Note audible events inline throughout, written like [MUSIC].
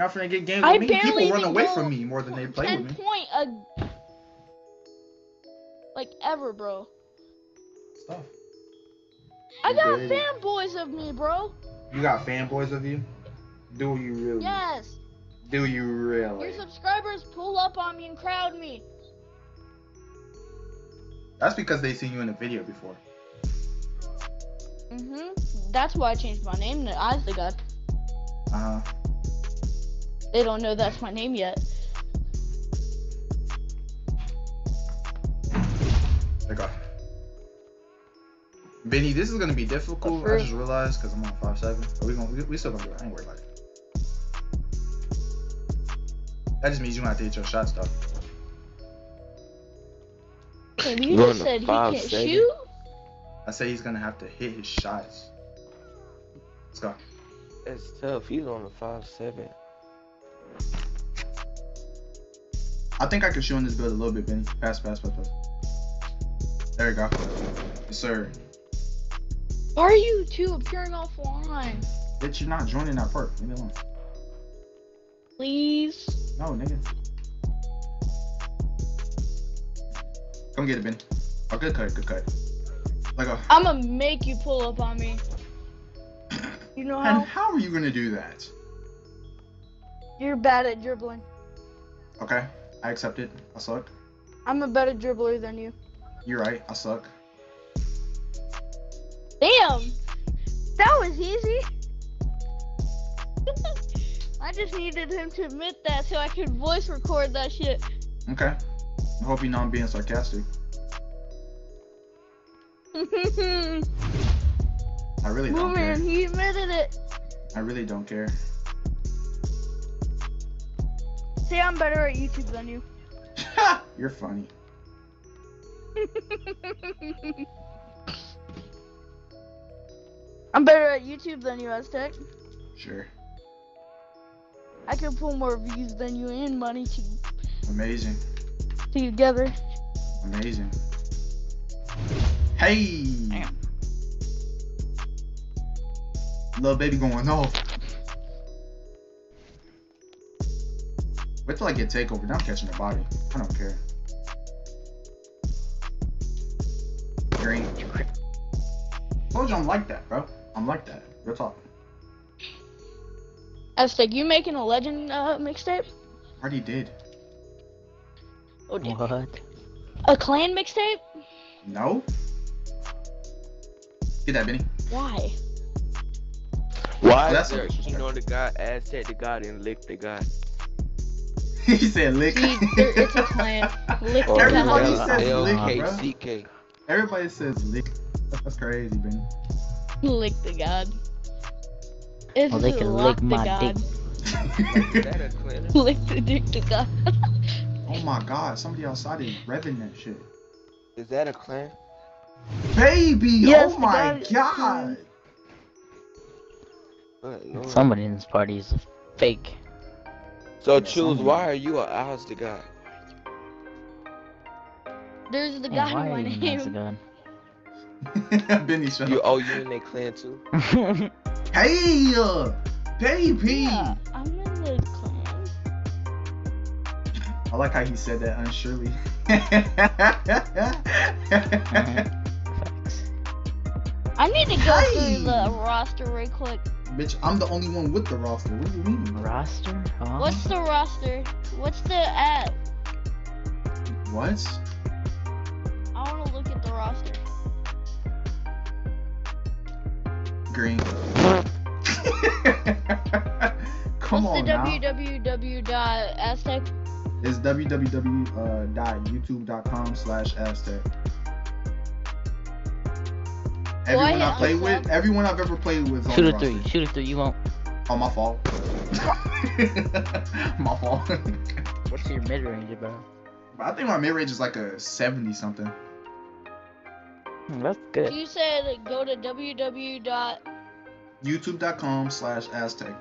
Not finna get games I with me. People barely run even away from me more than they play Ten with me. point a like ever, bro. Stuff. I got Good. fanboys of me, bro. You got fanboys of you? Do you really? Yes. Do you really? Your subscribers pull up on me and crowd me. That's because they seen you in a video before. Mhm. That's why I changed my name to Eyes the God. Uh huh. They don't know that's my name yet. There you go. Benny, this is gonna be difficult. I just realized because I'm on five seven. But we gonna we, we still gonna do it. I ain't worried about it. That just means you gonna have to hit your shots though. Hey, you Going just said he can't seven? shoot. I say he's gonna have to hit his shots. Let's go. It's tough. He's on the five seven. I think I can show in this build a little bit, Benny. Pass, pass, pass, pass. There you go. Yes, sir. Why are you two appearing offline? Bitch, you're not joining that part. Leave me alone. Please. No, nigga. Come get it, Benny. Oh, good cut, good cut. Like a. I'm gonna make you pull up on me. [COUGHS] You know how? And how? how are you gonna do that? You're bad at dribbling. Okay, I accept it. I suck. I'm a better dribbler than you. You're right. I suck. Damn! That was easy. [LAUGHS] I just needed him to admit that so I could voice record that shit. Okay. I hope you know I'm being sarcastic. [LAUGHS] I really don't care. man, he admitted it. I really don't care. See, I'm better at YouTube than you. [LAUGHS] You're funny. [LAUGHS] I'm better at YouTube than you, Aztekk. Sure. I can pull more views than you and money to, Amazing. together. Amazing. Hey! Damn. Little baby going off. Wait till I get takeover. Now I'm catching the body. I don't care. Green. Told you I'm like that, bro. I'm like that. Real talk. Aztekk, you making a legend uh, mixtape? Already did. Oh, did- What? A clan mixtape? No. Get that, Benny. Why? Why That's is there a disrespectful. king the guy Aztekk the god, and lick the god? [LAUGHS] he said lick. See, there- it's a clan. Lick Or the Everybody says lick, bro. Everybody says lick. That's crazy, Benny. Lick the god. It's Well, they can lock lick my god. dick. Is that a clan? Lick the dick to god. oh my god, somebody outside is revving that shit. Is that a clan? Baby, oh Yes, oh my god. god- Somebody in this party is fake. So Yeah, choose. somebody. Why are you a Oz the god? There's the Hey, guy why in are my you Nazi name. gun? Benny, shut You up. oh you in that clan too? [LAUGHS] Hey, uh, baby. Yeah, I'm in the clan. I like how he said that unsurely. Facts. [LAUGHS] I need to go Hey! through the roster real quick. Bitch, I'm the only one with the roster. What do you mean? Roster? Huh? What's the roster? What's the app? What? I want to look at the roster. Green. [LAUGHS] Come What's on the now. www.aztekk? It's www.youtube.com uh, slash Aztekk. Everyone I hit play unfollow? with, everyone I've ever played with is on Shoot the a three. roster. Shoot a three. You won't. Oh, my fault. [LAUGHS] my fault. What's your mid range, bro? I think my mid range is like a 70 something. Hmm, That's good. You said go to www. dot- YouTube.com slash Aztekk.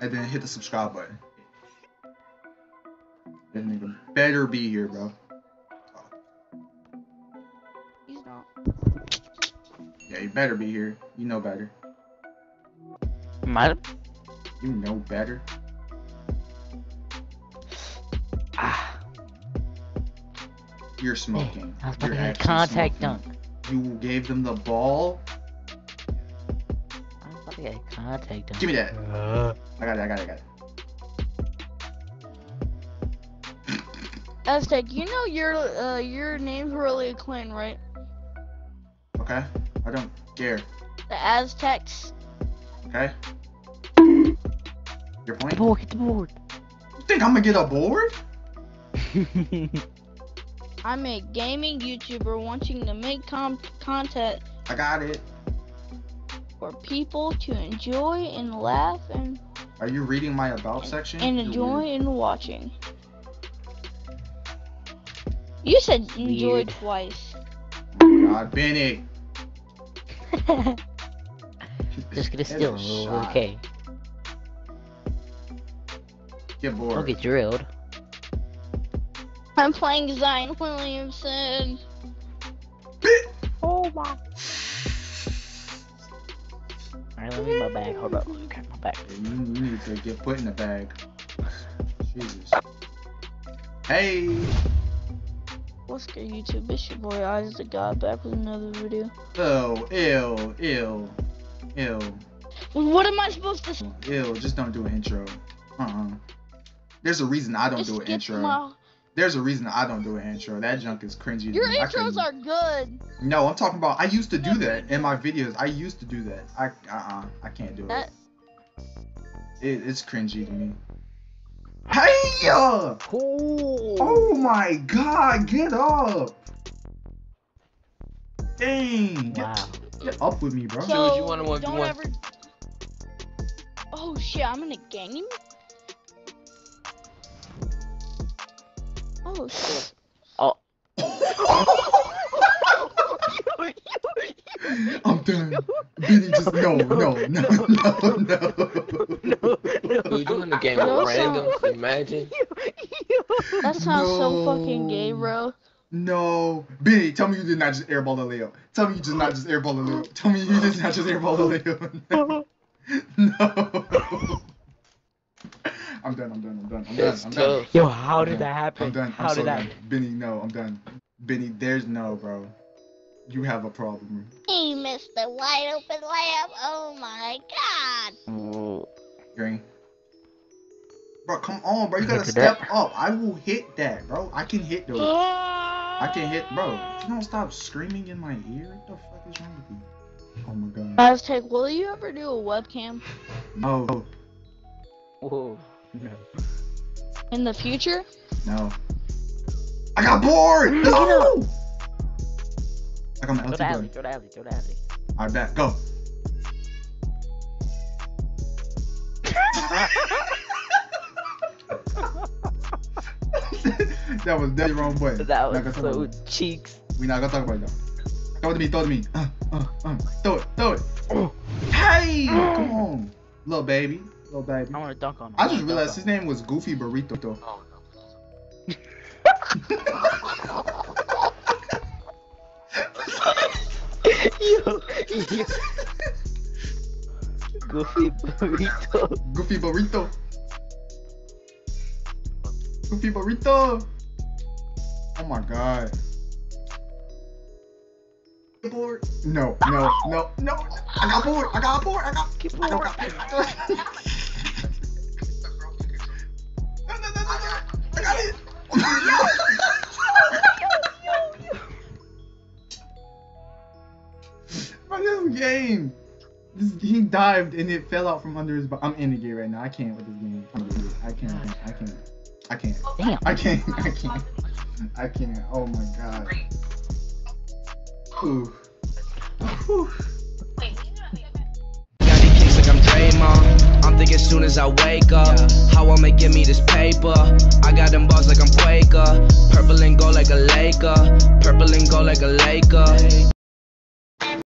And then hit the subscribe button. That nigga better be here, bro. Yeah, you better be here. You know better. My You know better. ah. You're Hey, smoking. I was about You're to get a contact smoking. dunk. You gave them the ball. I was about to get a contact dunk. Give me that. Uh, I got it. I got it. I got it. Aztekk, you know your uh, your name's really a clan, right? Okay. I don't care. The Aztecs. Okay. Your point? Get the board. Get the board. You think I'm gonna get a board? [LAUGHS] I'm a gaming YouTuber wanting to make com- content I got it. for people to enjoy and laugh and, Are you reading my about section? and You enjoy and watching. You said enjoy Weird. twice. Oh God, Benny. Just gonna That steal him. Okay. Get bored. Don't get drilled. I'm playing Zion Williamson. Oh my. Alright, let me my bag. Hold up. Grab my bag. You, you need to get put in the bag. Jesus. Hey. What's good, YouTube? It's your boy Eyes the God back with another video. Oh, ew, ew, ew, What am I supposed to? s- ew. Just don't do an intro. Uh-uh. There's a reason I don't Just do an intro. my- There's a reason I don't do an intro. That junk is cringy. to Your intros are good. No, I'm talking about. I used to do that in my videos. I used to do that. I uh-uh. I can't do That it. it. It's cringy to me. Hey! uh, Oh. Oh my God! Get up! Dang! Get, Wow. get up with me, bro. So- so you wanna one don't one? ever. Oh shit! I'm in a game. Oh shit! Oh. [LAUGHS] I'm done. Benny, just [LAUGHS] no, no, no, no, no, no. We doing the game [LAUGHS] No of random. song. Imagine. [LAUGHS] That sounds so fucking No. gay, bro. No, Benny, tell me you did not just airball the Leo. Tell me you did not just airball the Leo. Tell me you did not just airball the Leo. [LAUGHS] no. I'm done. I'm done. I'm done. I'm done. I'm done. Yo, how I'm did done. that happen? I'm done. How I'm so did that? done. Benny, no, I'm done. Benny, there's no, bro. You have a problem. He missed the wide open layup. Oh my god! Oh, Green. Bro, come on, bro. You gotta step that. up. I will hit that, bro. I can hit those. I can hit, bro. You don't stop screaming in my ear. What the fuck is wrong with you? Oh my god. Aztekk, will you ever do a webcam No, Whoa. No. in the future? no. I got bored. Let's go. I got my Go LT to alley, go to alley, go to alley. All right, back. Go. [LAUGHS] that was dead wrong way. That Not was gonna talk so about it. cheeks. We're not gonna talk about that. Throw it to me, throw it to me. Uh, uh, uh. Throw it, throw it. Hey, [GASPS] come on, little baby, little baby. I want to dunk on him. I wanna just realized his name was Goofy Burrito. Though. Yo, yo. Goofy burrito. Goofy Burrito. Goofy Burrito. Oh my god. Bored? No, no, no, no. I got bored. I got bored. I got. Keep I on. got. [LAUGHS] no, no, no, no, no. I got it. [LAUGHS] Bro, this game. This, he dived and it fell out from under his. bo- I'm in the gear right now. I can't with this game. I'm in the gear. I can't. I can't. I can't. Damn. I can't. I can't. I can't. Oh my god. Ooh. Whew. Got these kicks like I'm Draymond. I'm thinking soon as I wake up, how I'ma give me this paper. I got them balls like I'm Quaker. Purple and gold like a Laker. Purple and gold like a Laker.